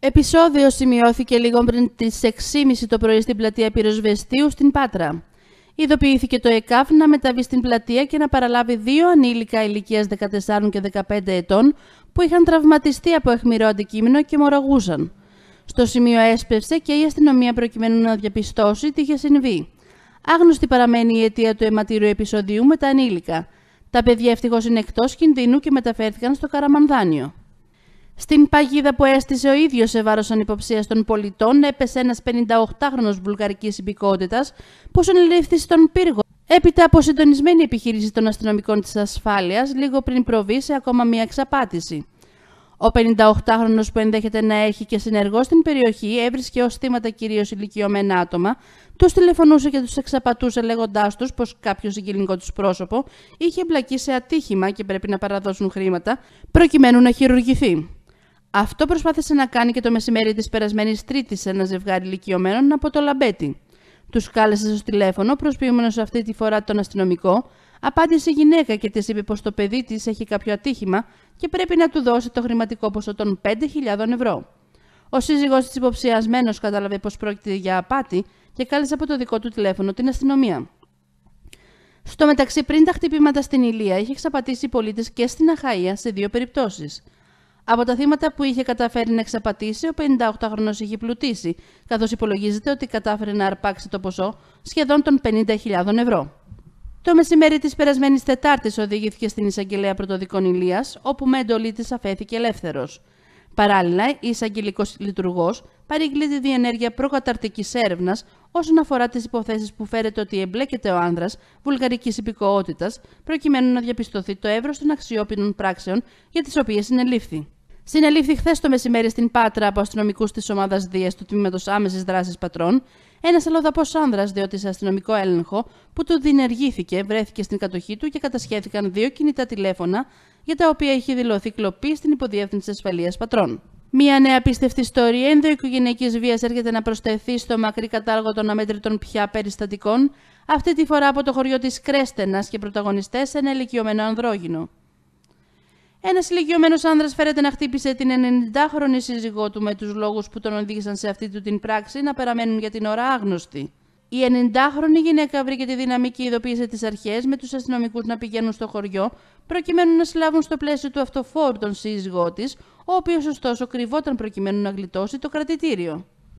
Επισόδιο σημειώθηκε λίγο πριν τις 6.30 το πρωί στην πλατεία Πυροσβεστίου στην Πάτρα. Ειδοποιήθηκε το ΕΚΑΦ να μεταβεί στην πλατεία και να παραλάβει δύο ανήλικα ηλικίας 14 και 15 ετών που είχαν τραυματιστεί από αιχμηρό αντικείμενο και μοραγούσαν. Στο σημείο έσπευσε και η αστυνομία προκειμένου να διαπιστώσει τι είχε συμβεί. Άγνωστη παραμένει η αιτία του αιματήρου επεισοδίου με τα ανήλικα. Τα παιδιά ευτυχώς είναι εκτός κινδύνου και μεταφέρθηκαν στο Καραμανδάνιο. Στην παγίδα που έστησε ο ίδιος σε βάρος ανυποψίας των πολιτών, έπεσε ένας 58χρονο βουλγαρικής υπηκότητας που συνελήφθη στον πύργο. Έπειτα από συντονισμένη επιχείρηση των αστυνομικών της ασφάλειας, λίγο πριν προβεί σε ακόμα μία εξαπάτηση. Ο 58χρονο που ενδέχεται να έχει και συνεργό στην περιοχή έβρισκε ως θύματα κυρίως ηλικιωμένα άτομα, τους τηλεφωνούσε και τους εξαπατούσε λέγοντάς τους πως κάποιο συγκινητικό τους πρόσωπο είχε εμπλακεί σε ατύχημα και πρέπει να παραδώσουν χρήματα προκειμένου να χειρουργηθεί. Αυτό προσπάθησε να κάνει και το μεσημέρι της περασμένης Τρίτης ένα ζευγάρι ηλικιωμένων από το Λαμπέτι. Τους κάλεσε στο τηλέφωνο, προσποιούμενος αυτή τη φορά τον αστυνομικό, απάντησε η γυναίκα και της είπε πως το παιδί της έχει κάποιο ατύχημα και πρέπει να του δώσει το χρηματικό ποσό των 5.000 ευρώ. Ο σύζυγός της υποψιασμένος κατάλαβε πως πρόκειται για απάτη και κάλεσε από το δικό του τηλέφωνο την αστυνομία. Στο μεταξύ, πριν τα χτυπήματα στην Ηλία, είχε εξαπατήσει πολίτες και στην Αχαία σε δύο περιπτώσεις. Από τα θύματα που είχε καταφέρει να εξαπατήσει, ο 58χρονο είχε πλουτίσει, καθώς υπολογίζεται ότι κατάφερε να αρπάξει το ποσό σχεδόν των 50.000 ευρώ. Το μεσημέρι της περασμένης Τετάρτης οδηγήθηκε στην εισαγγελέα πρωτοδικών Ηλίας, όπου με εντολή της αφέθηκε ελεύθερος. Παράλληλα, η εισαγγελικός λειτουργός παρήγγειλε τη διενέργεια προκαταρτικής έρευνας όσον αφορά τις υποθέσεις που φέρεται ότι εμπλέκεται ο άνδρας βουλγαρικής υπηκοότητας, προκειμένου να διαπιστωθεί το εύρος των αξιόπινων πράξεων για τις οποίες συνελήφθη. Συνελήφθη χθες το μεσημέρι στην Πάτρα από αστυνομικούς της ομάδας Δίας του Τμήματος Άμεσης Δράσης Πατρών, ένας αλλοδαπό άνδρας, διότι σε αστυνομικό έλεγχο που του διενεργήθηκε, βρέθηκε στην κατοχή του και κατασχέθηκαν δύο κινητά τηλέφωνα για τα οποία είχε δηλωθεί κλοπή στην Υποδιεύθυνση Ασφαλείας Πατρών. Μία νέα πίστευτη ιστορία ενδοοικογενειακής βίας έρχεται να προσθεθεί στο μακρύ κατάλογο των αμέτρητων πια περιστατικών, αυτή τη φορά από το χωριό της Κρέστενας και πρωταγωνιστές ένα ηλικιωμένο ανδρόγυνο. Ένας ηλικιωμένος άνδρας φέρεται να χτύπησε την 90χρονη σύζυγό του με τους λόγους που τον οδήγησαν σε αυτή του την πράξη να παραμένουν για την ώρα άγνωστοι. Η 90χρονη γυναίκα βρήκε τη δύναμη και ειδοποίησε τις αρχές με τους αστυνομικούς να πηγαίνουν στο χωριό, προκειμένου να συλλάβουν στο πλαίσιο του αυτοφόρου τον σύζυγό της, ο οποίος ωστόσο κρυβόταν προκειμένου να γλιτώσει το κρατητήριο.